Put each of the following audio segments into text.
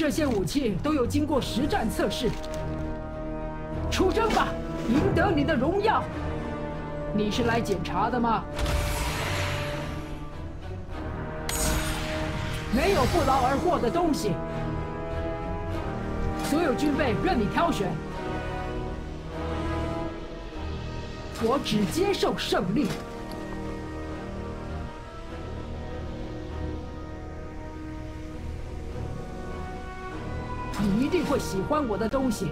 这些武器都有经过实战测试。出征吧，赢得你的荣耀。你是来检查的吗？没有不劳而获的东西。所有军备任你挑选。我只接受胜利。会喜欢我的东西。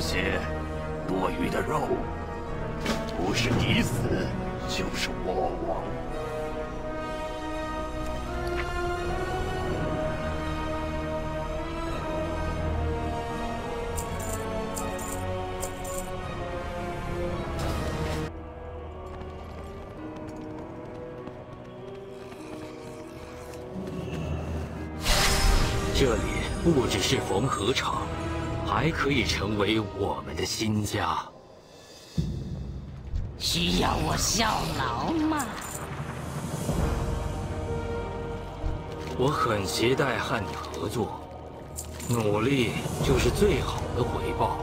这些多余的肉？不是你死，就是我亡。这里不只是缝合场。还可以成为我们的新家。需要我效劳吗？我很期待和你合作，努力就是最好的回报。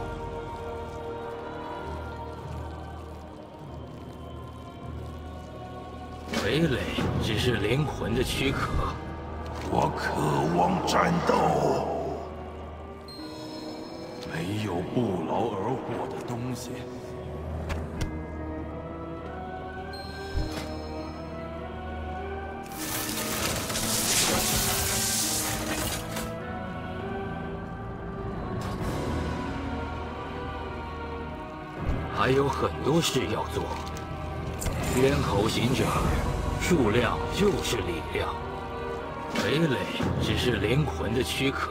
傀儡只是灵魂的躯壳。我渴望战斗。没有不劳而获的东西。还有很多事要做。咽喉行者，数量就是力量。傀儡只是灵魂的躯壳。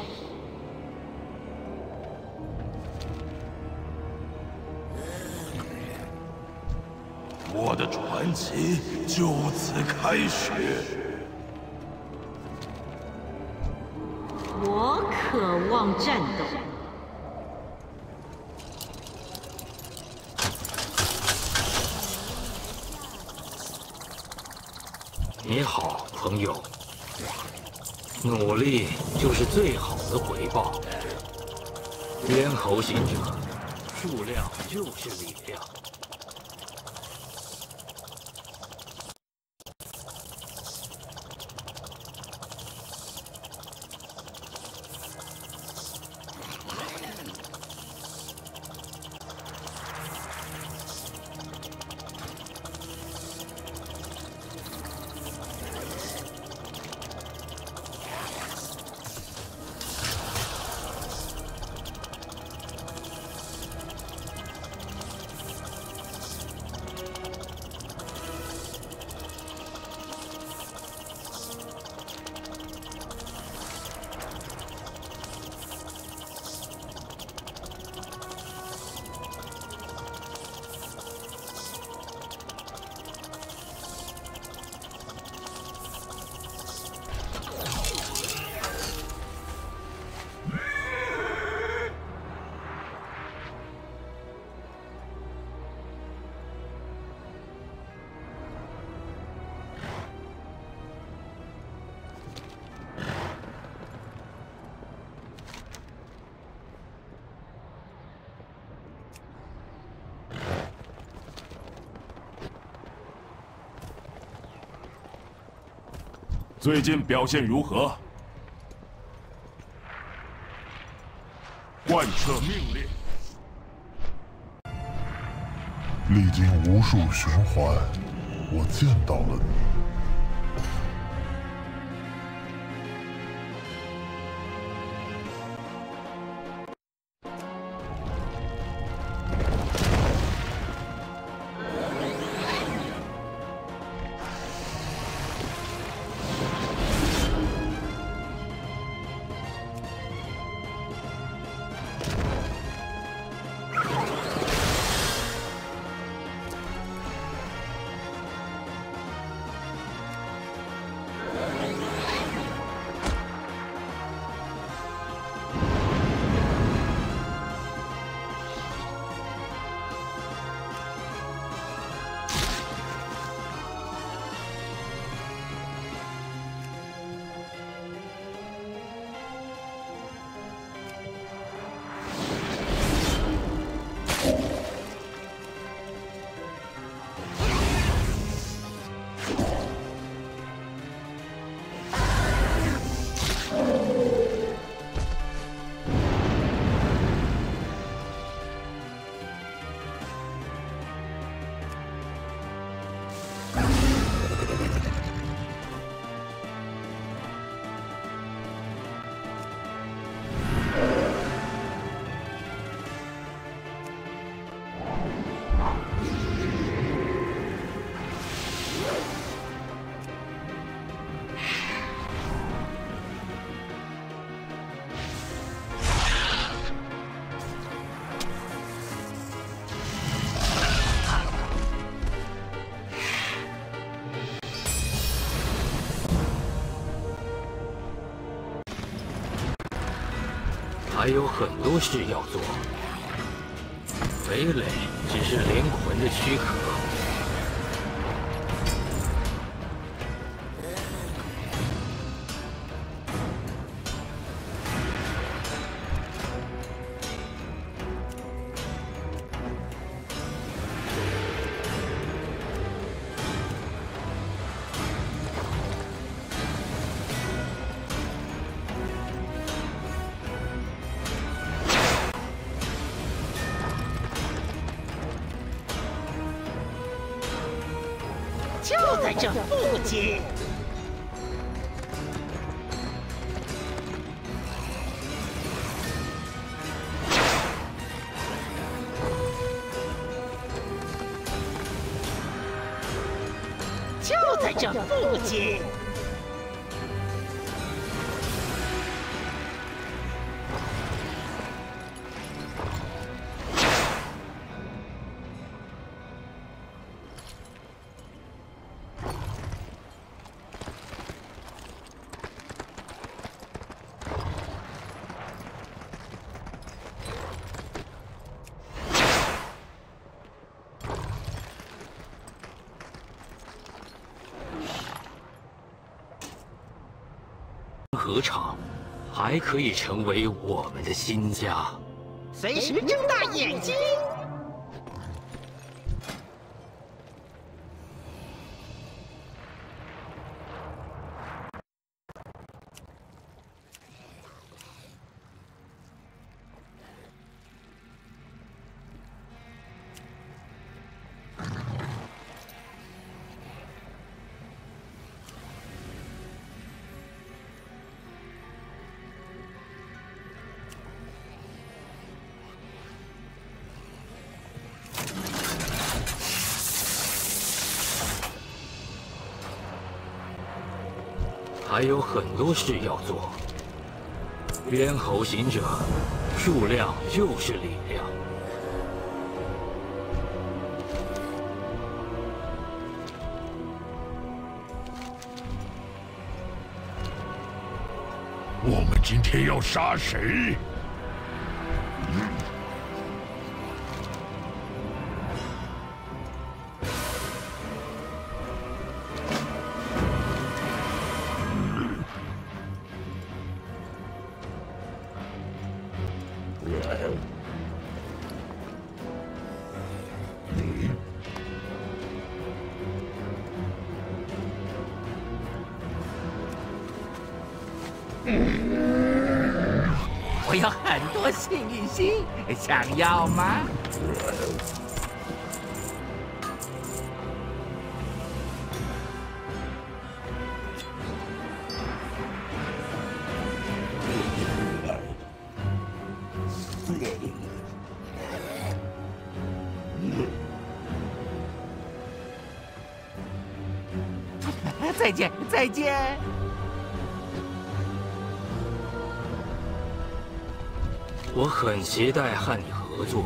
的传奇就此开始。我渴望战斗。你好，朋友。努力就是最好的回报。咽喉行者，数量就是力量。最近表现如何？贯彻命令。历经无数循环，我见到了你。还有很多事要做，傀儡只是灵魂的躯壳。还可以成为我们的新家？随时睁大眼睛。还有很多事要做。咽喉行者，数量就是力量。我们今天要杀谁？想要吗？再见，再见。很期待和你合作，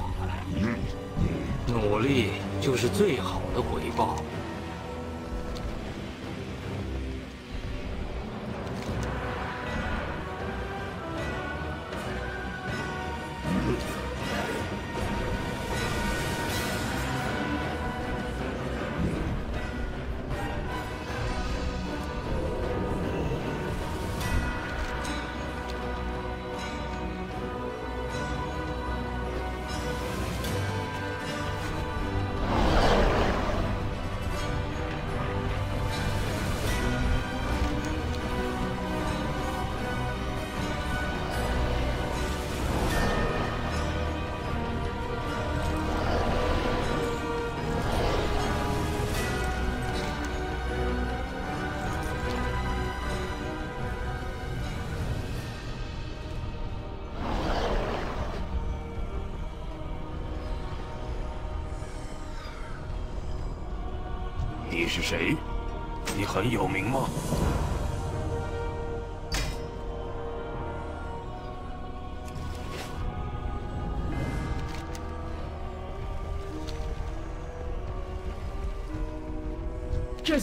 努力就是最好的回报。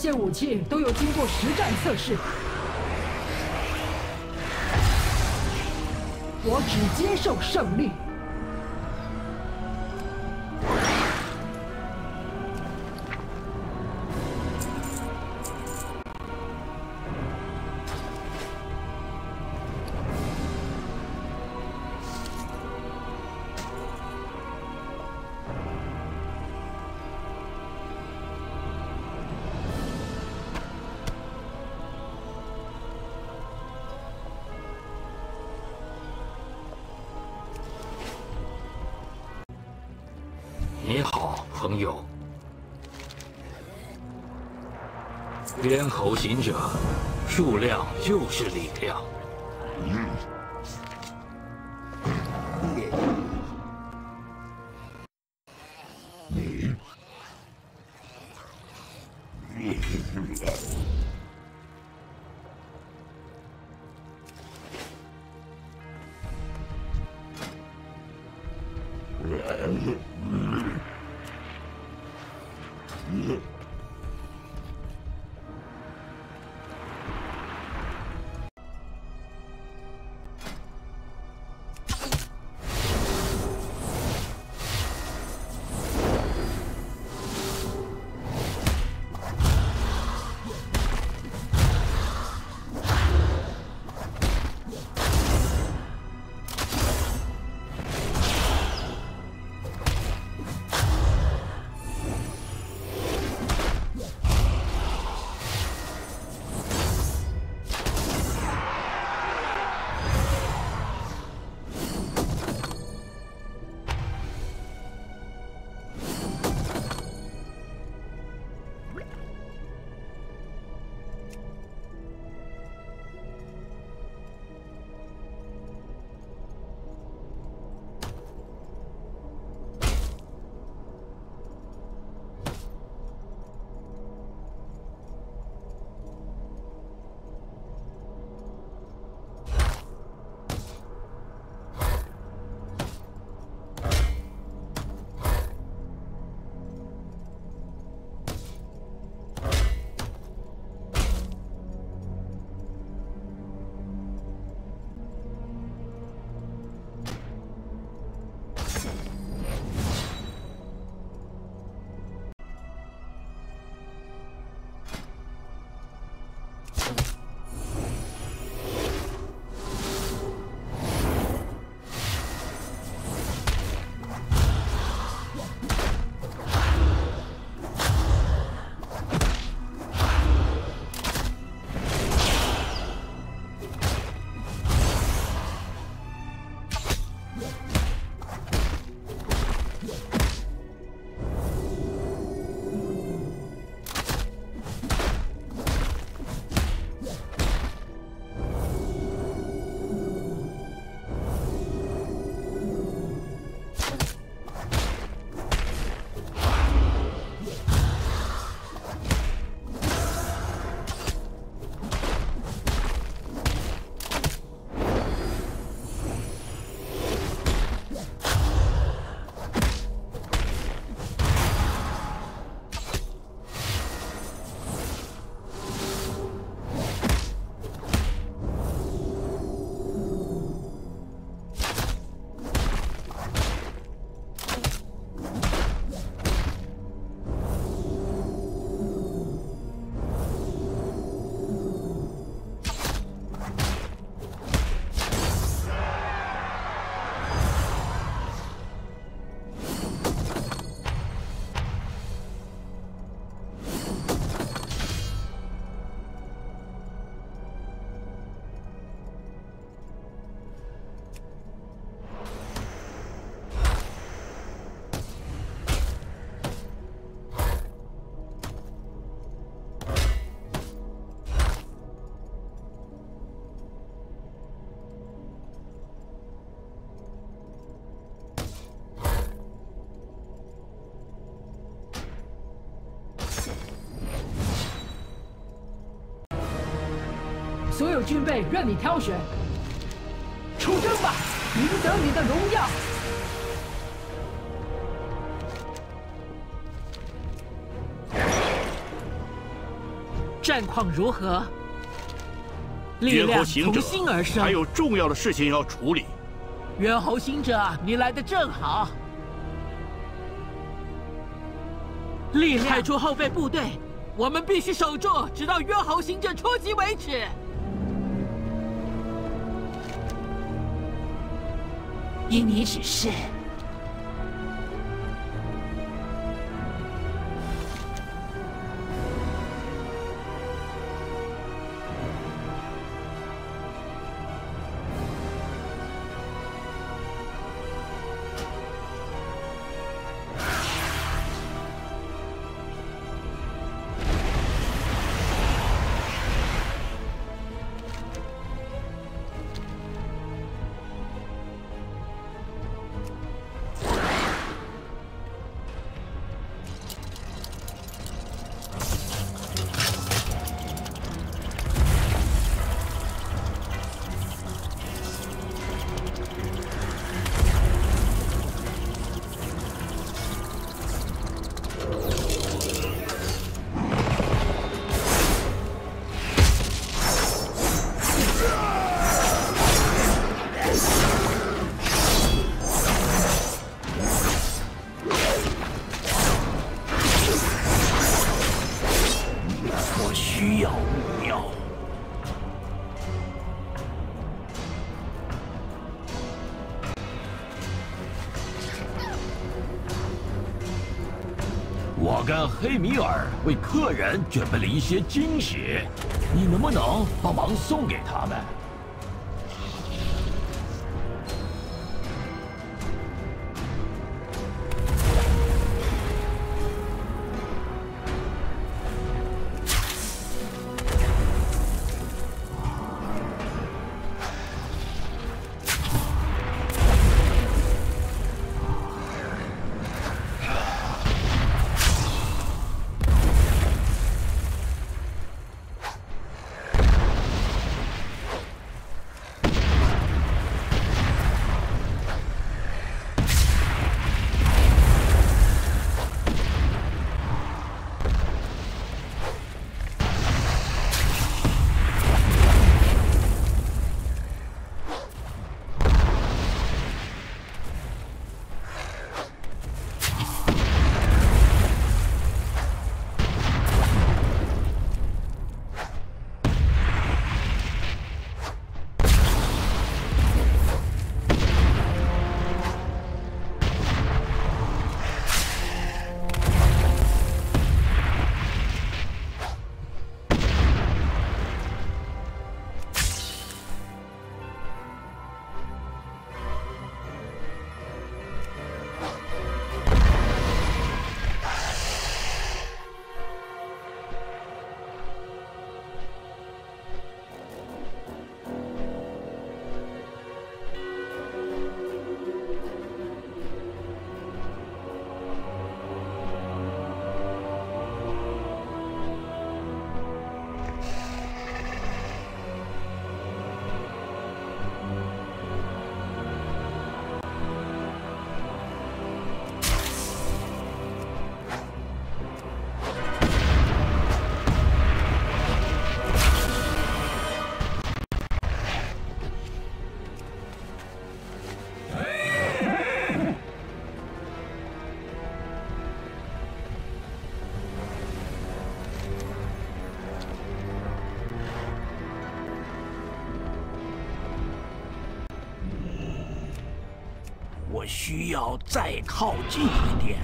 些武器都有经过实战测试，我只接受胜利。你好，朋友。咽喉行者，数量就是力量。所有军备任你挑选，出征吧，赢得你的荣耀。战况如何？力猿量从心而生还。有重要的事情要处理。猿猴行者，你来的正好。力量派出后备部队，我们必须守住，直到猿猴行者出击为止。依你指示。需要目标。我跟黑米尔为客人准备了一些惊喜，你能不能帮忙送给他们？再靠近一点。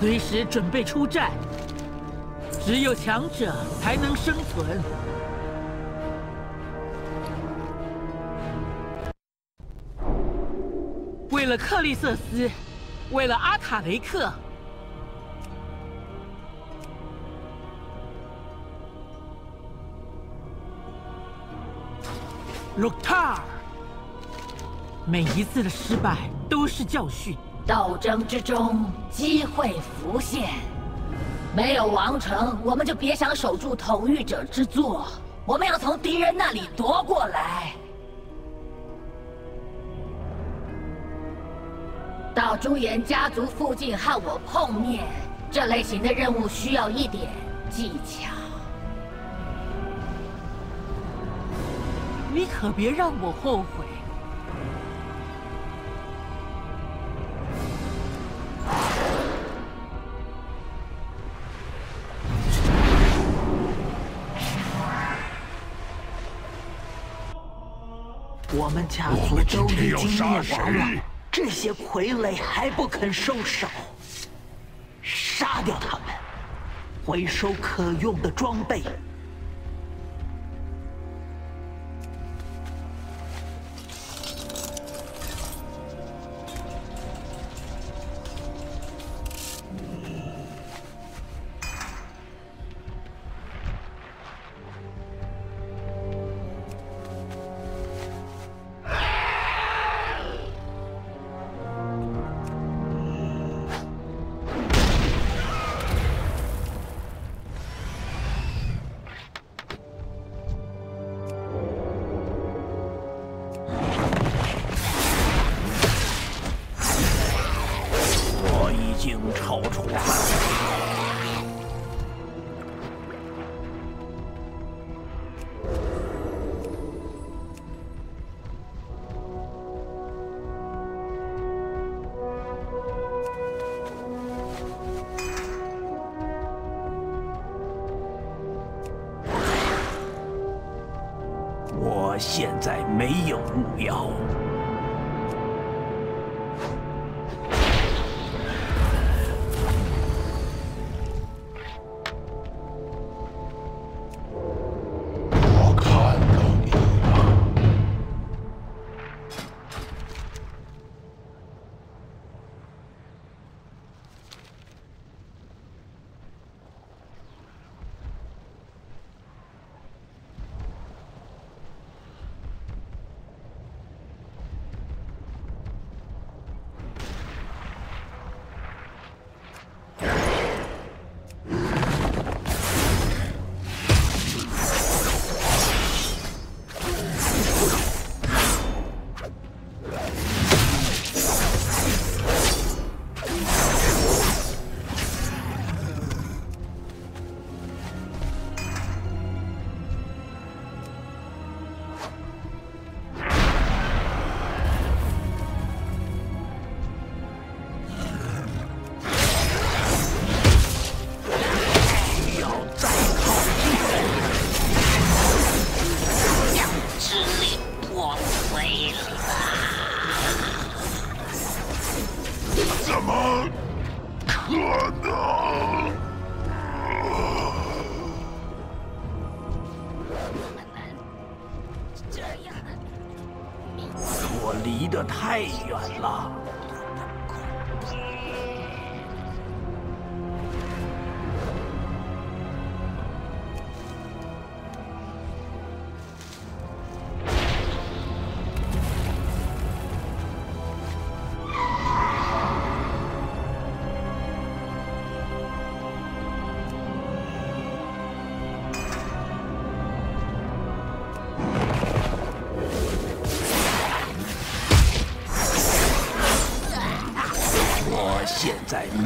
随时准备出战。只有强者才能生存。为了克利瑟斯，为了阿塔雷克，洛塔尔，每一次的失败都是教训。斗争之中，机会浮现。没有王城，我们就别想守住统御者之座。我们要从敌人那里夺过来。到朱颜家族附近和我碰面，这类型的任务需要一点技巧。你可别让我后悔。我们家族都已经灭亡了，这些傀儡还不肯收手。杀掉他们，回收可用的装备。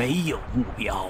没有目标。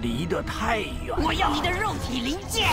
离得太远。我要你的肉体零件。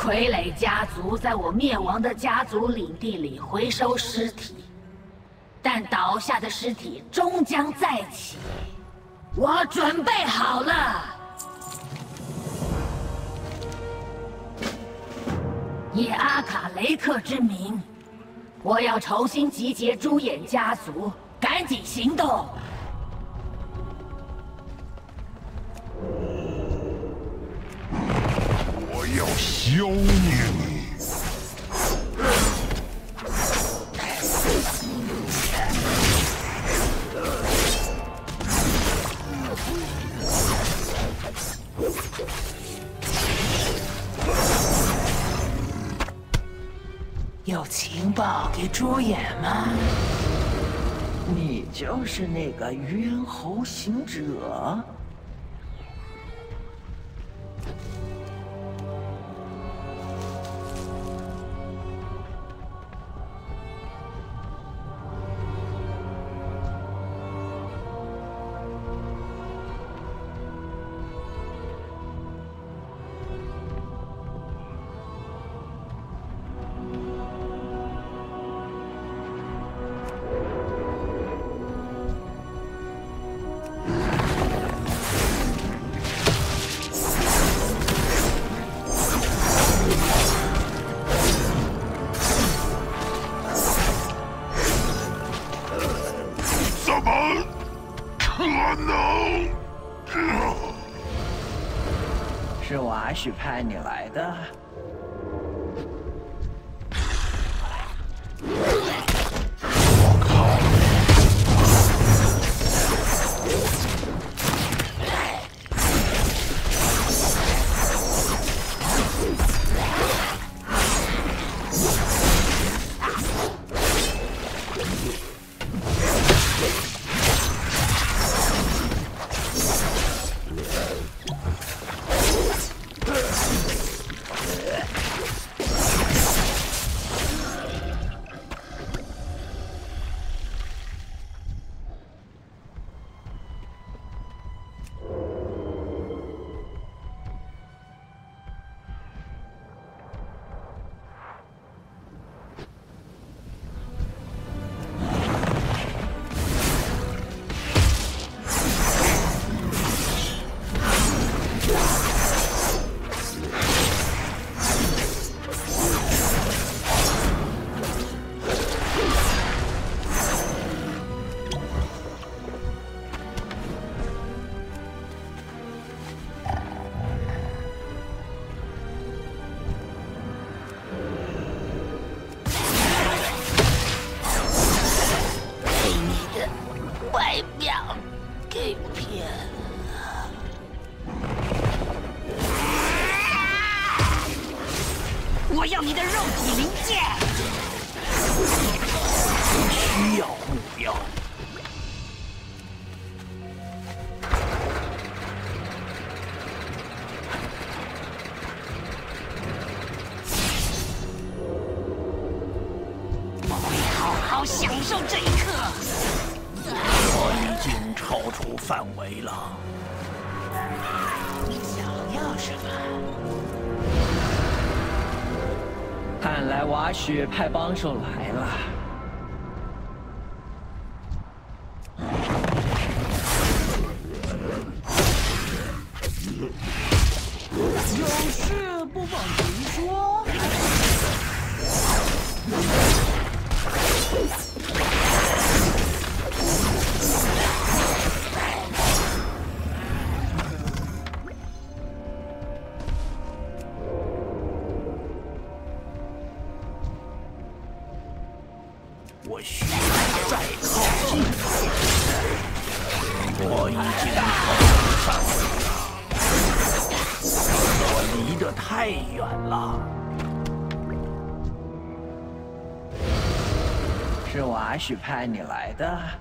傀儡家族在我灭亡的家族领地里回收尸体，但倒下的尸体终将再起。我准备好了。以阿卡雷克之名，我要重新集结猪眼家族，赶紧行动！妖孽！有情报给朱眼吗？你就是那个冤侯行者？怎么可能？是我阿许派你来的。好享受这一刻，我已经超出范围了。你想要什么？看来瓦许派帮手来了。派你来的。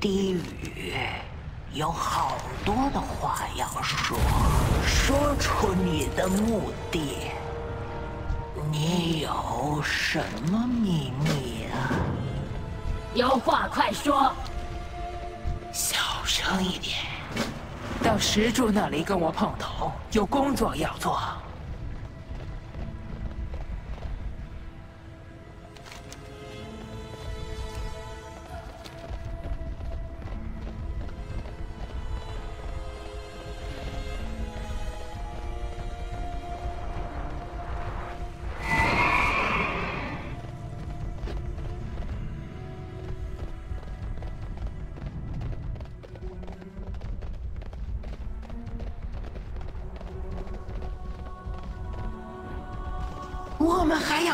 低语有好多的话要说，说出你的目的。你有什么秘密啊？有话快说！小声一点。到石柱那里跟我碰头，有工作要做。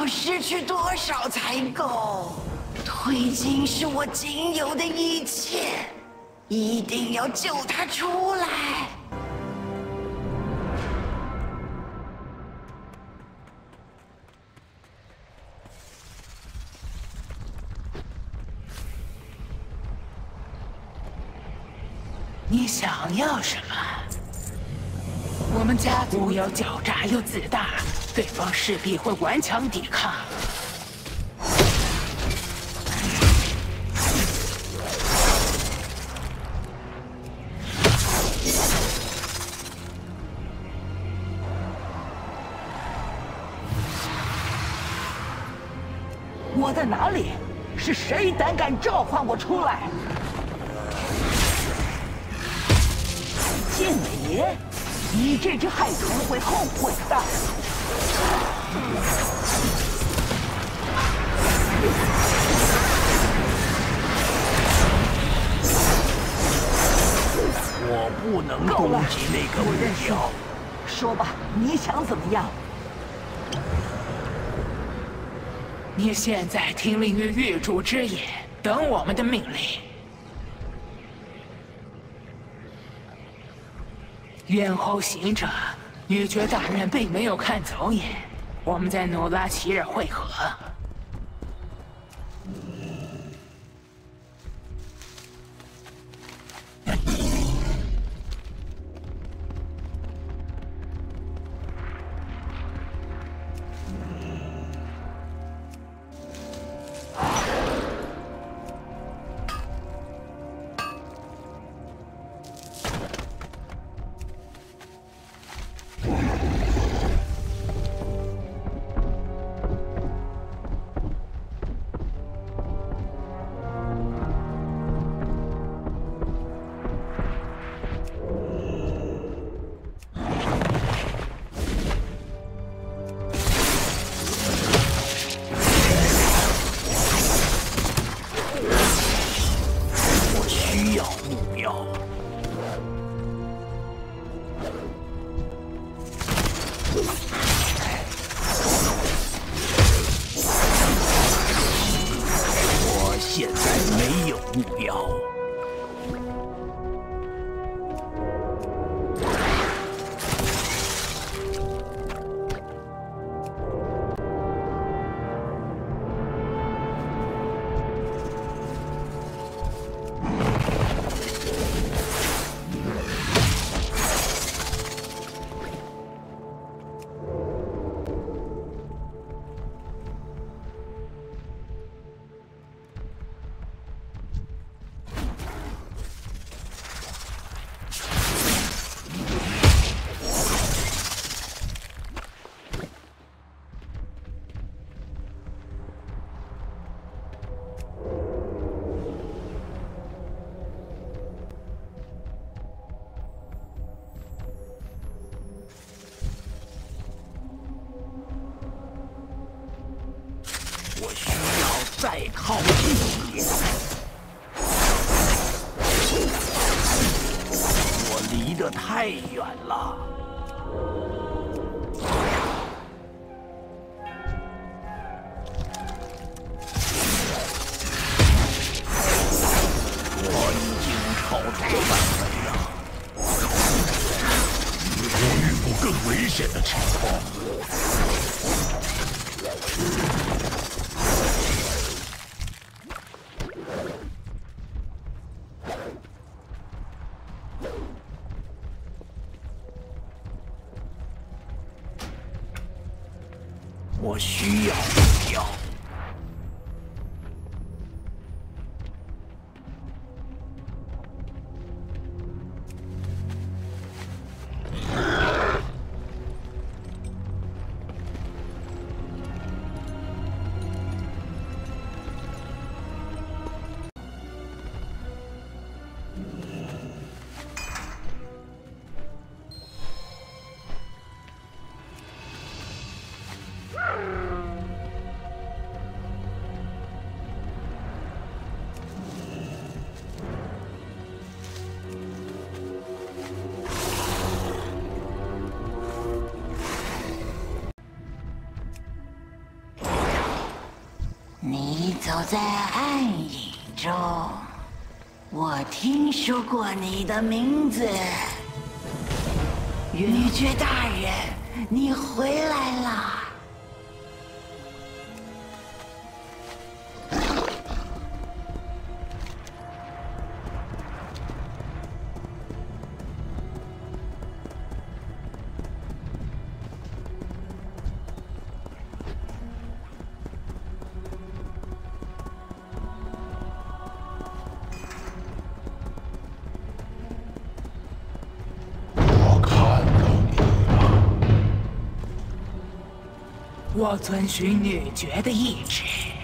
失去多少才够？推金是我仅有的一切，一定要救他出来。方势必会顽强抵抗。我在哪里？是谁胆敢召唤我出来？剑美爷，你这只害虫会后悔的。攻击那个目标。说吧，你想怎么样？你现在听令于玉主之言，等我们的命令。猿猴行者，女爵大人并没有看走眼，我们在努拉奇尔会合。我在暗影中，我听说过你的名字，女爵大人，你回来了。我遵循女爵的意志。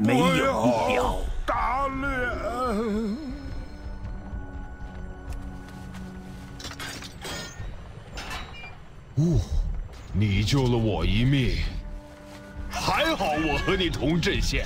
没有目标。打脸！哦，你救了我一命，还好我和你同阵线。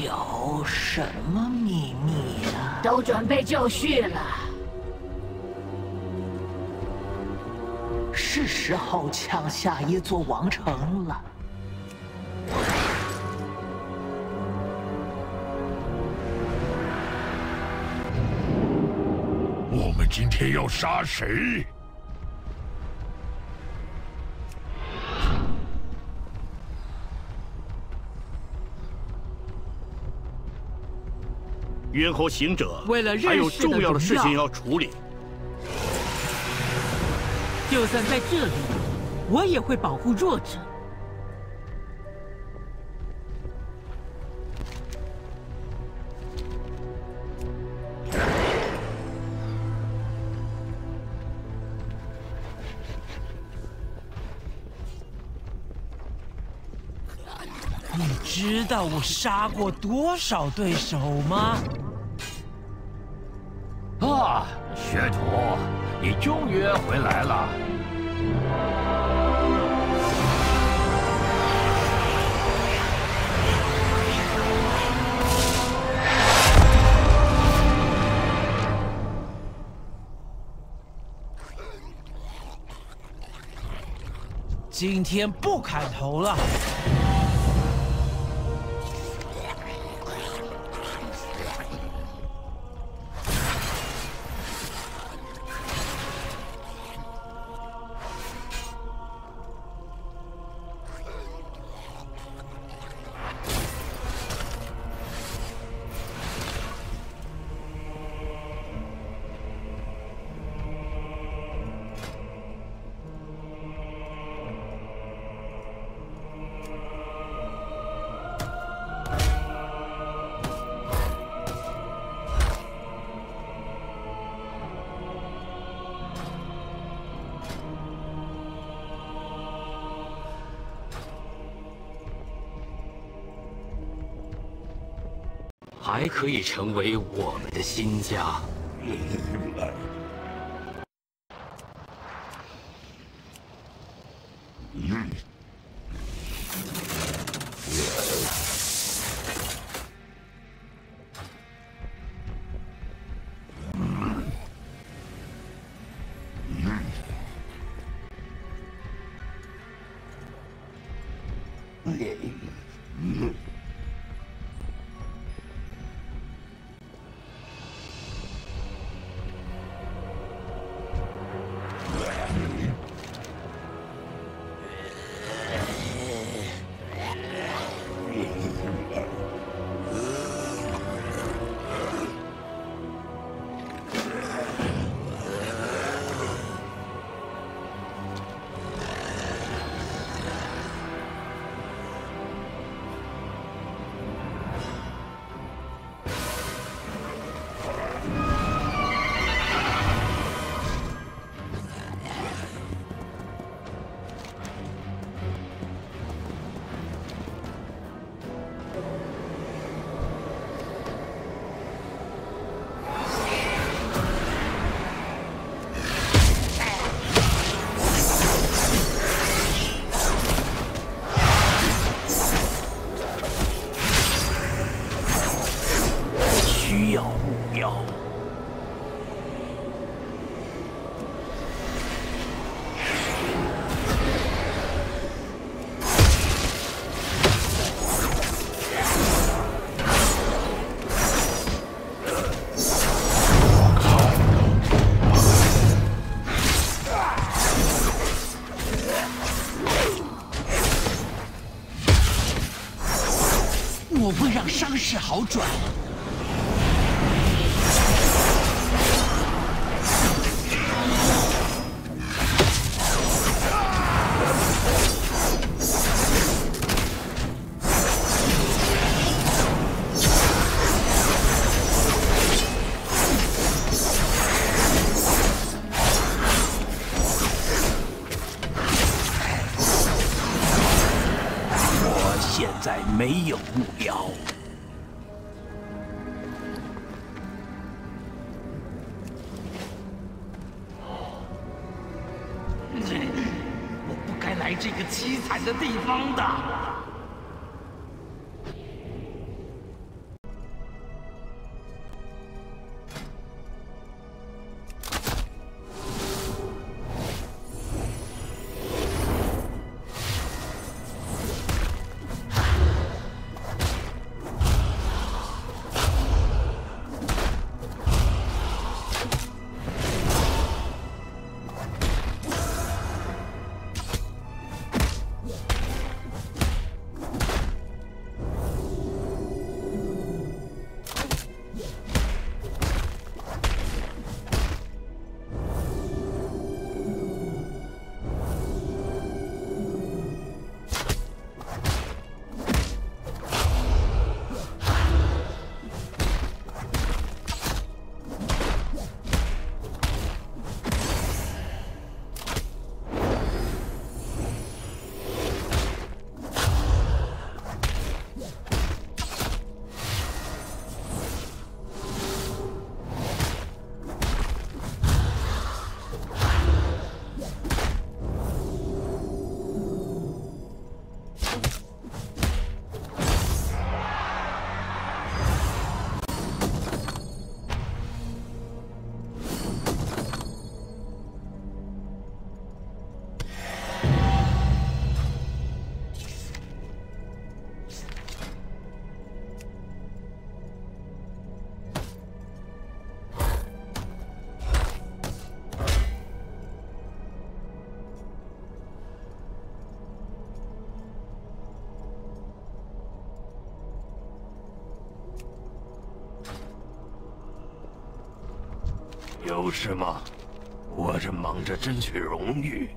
有什么秘密啊？都准备就绪了。是时候抢下一座王城了。我们今天要杀谁？冤侯行者，为了还有重要的事情要处理。就算在这里，我也会保护弱者。你知道我杀过多少对手吗？你终于回来了。今天不砍头了。还可以成为我们的新家。好转。不是吗？我这忙着争取荣誉。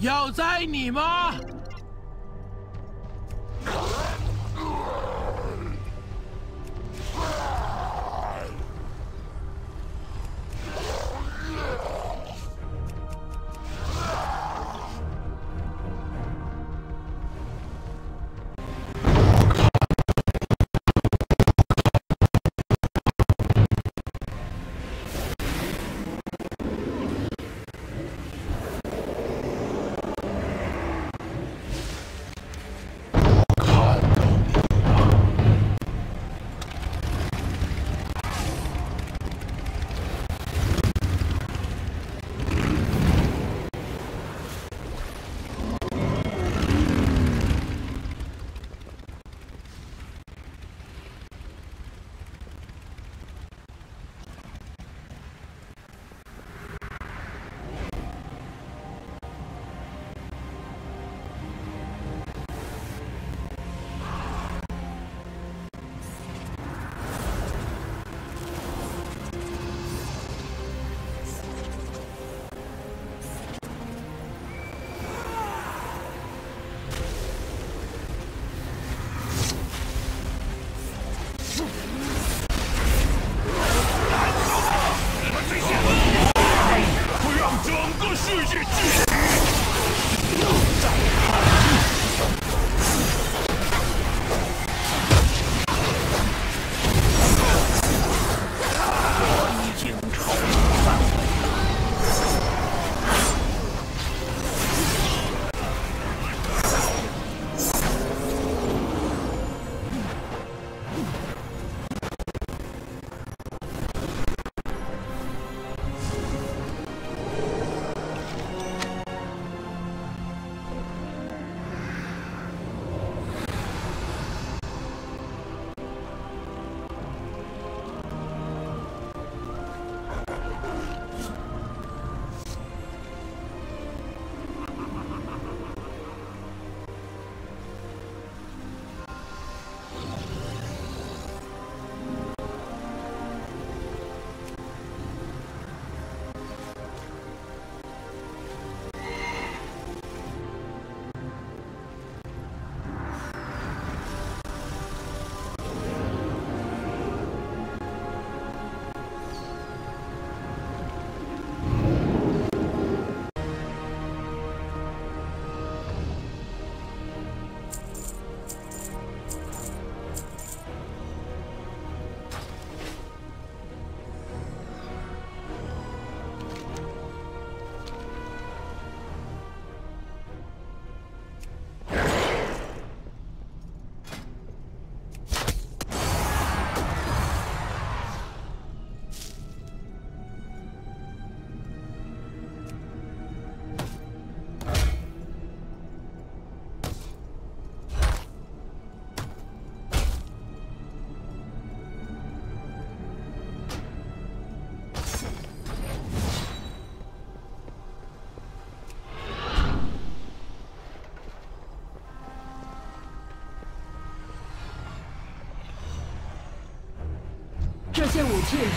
要宰你吗？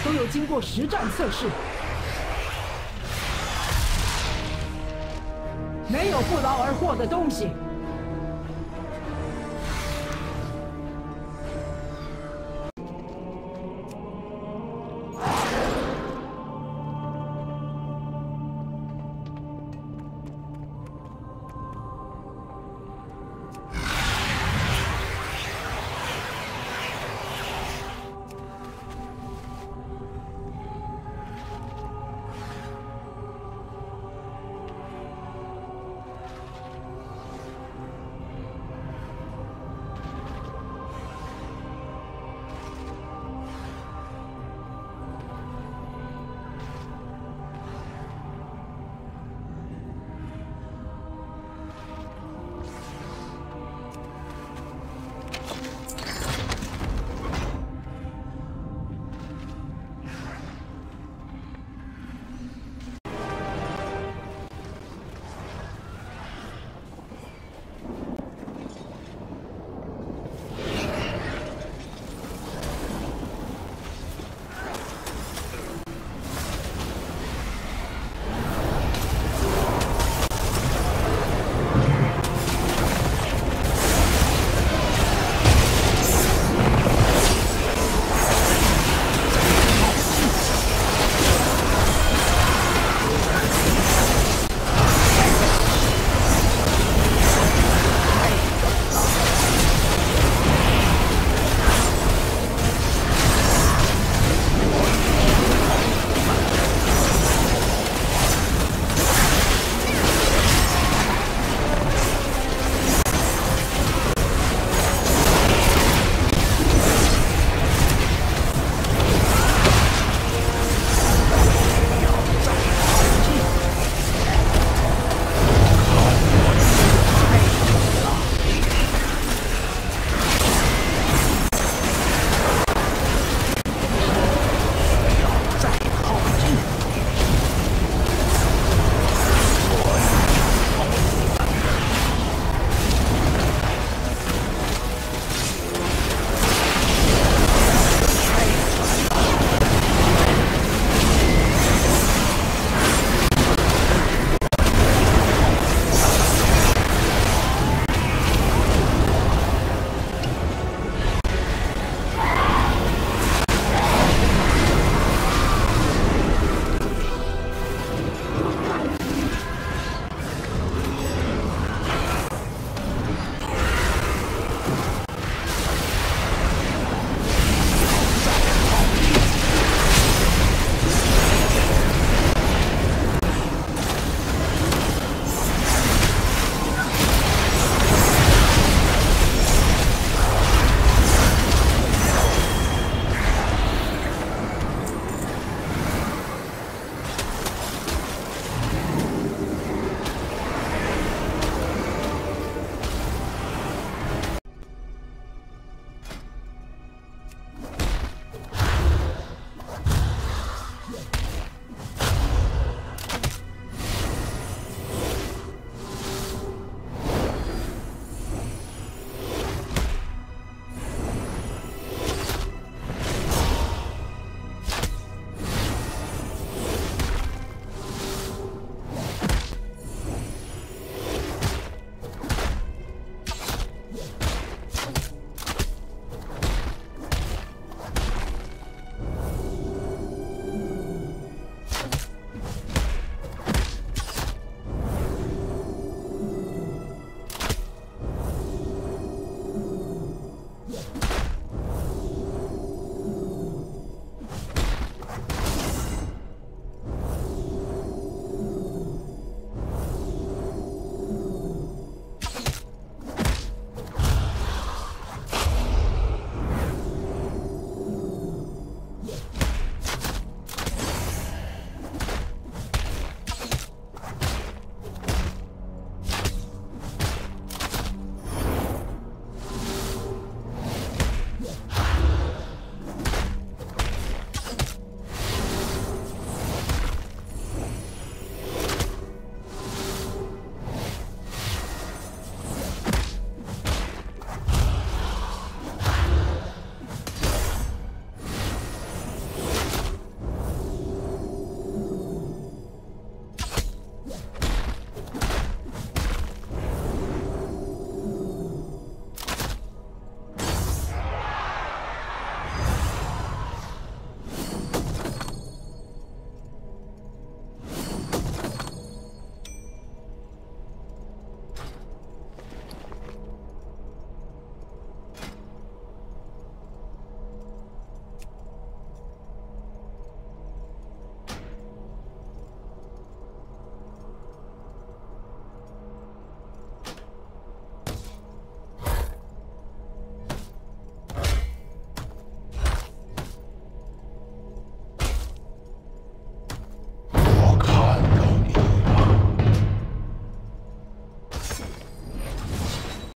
都有经过实战测试，没有不劳而获的东西。